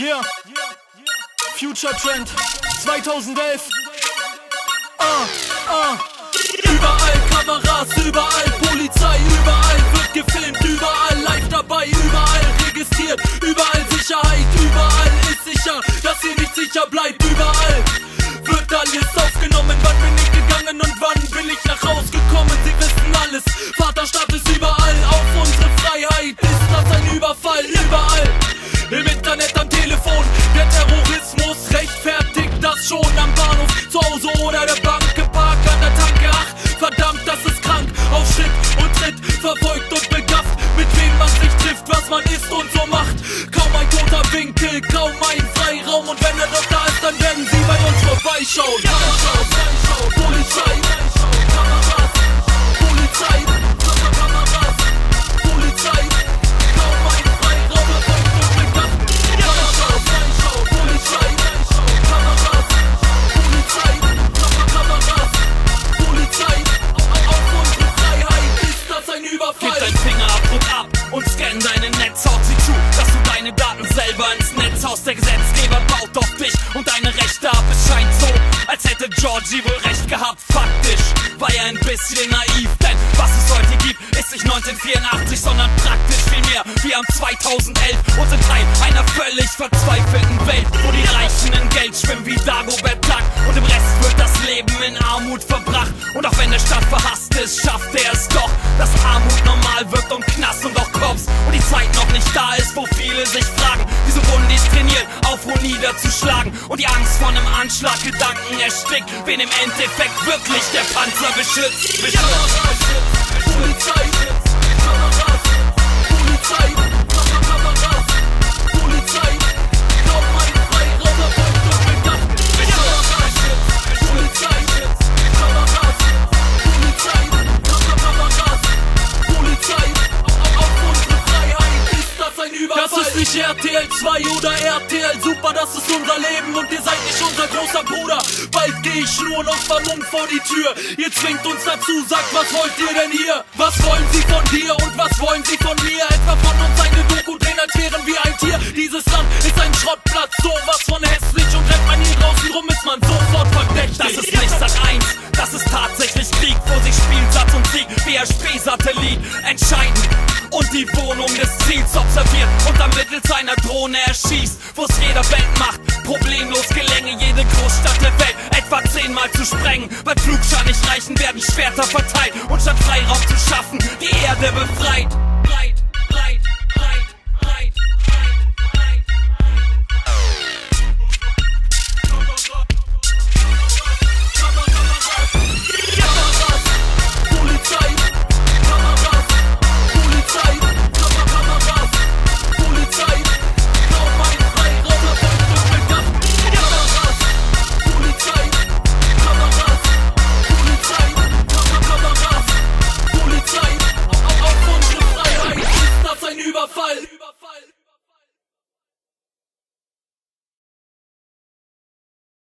Yeah. Future Trend 2011. Ah, ah. Überall Kameras, überall Polizei, überall wird gefilmt, überall live dabei, überall registriert, überall Sicherheit, überall ist sicher, dass ihr nicht sicher bleibt, überall wird alles aufgenommen, wann bin ich gegangen und wann bin ich nach Haus gekommen, sie wissen alles, Vaterstadt ist überall, auf unsere Freiheit ist das ein Überfall, überall, im Internet, man ist und so macht, kaum ein toter Winkel, kaum ein Freiraum und wenn er doch da ist, dann werden sie bei uns vorbeischauen. Kameras, Polizei, Kameras, Polizei, Kameras, Polizei, kaum ein Freiraum, und begafft, Kameras, Polizei, Kameras, Polizei, Kameras, Polizei, auf unsere Freiheit ist das ein Gib Überfall. deinen Fingerabdruck ab und scan deine Georgie wohl recht gehabt. Faktisch war er ein bisschen naiv, denn was es heute gibt, ist nicht 1984, sondern praktisch viel mehr wie am 2011 und sind Teil einer völlig verzweifelten Welt, wo die Reichen in Geld schwimmen wie Dagobert niederzuschlagen und die Angst vor einem Anschlag Gedanken erstickt, wen im Endeffekt wirklich der Panzer beschützt. beschützt. Polizei, nicht RTL 2 oder RTL Super, das ist unser Leben und ihr seid nicht unser großer Bruder. Bald geh ich nur noch vermummt vor die Tür. Ihr zwingt uns dazu, sagt, was wollt ihr denn hier? Was wollen sie von dir und was wollen sie von mir? Etwa von uns eine Doku drehen, als wären wir ein Tier. Dieses Land ist ein Schrottplatz, sowas von hässlich und rennt man hier draußen rum, ist man sofort verdächtig. Das ist nicht Sat 1, das ist tatsächlich Krieg, wo sich spielt und Sieg, BSP-Satellit, entscheidend. Die Wohnung des Ziels observiert und dann mittels einer Drohne erschießt, wo es jeder Welt macht, problemlos gelänge jede Großstadt der Welt etwa zehnmal zu sprengen. Weil Flugschein nicht reichen, werden Schwerter verteilt und statt Freiraum zu schaffen, die Erde befreit. Überfall!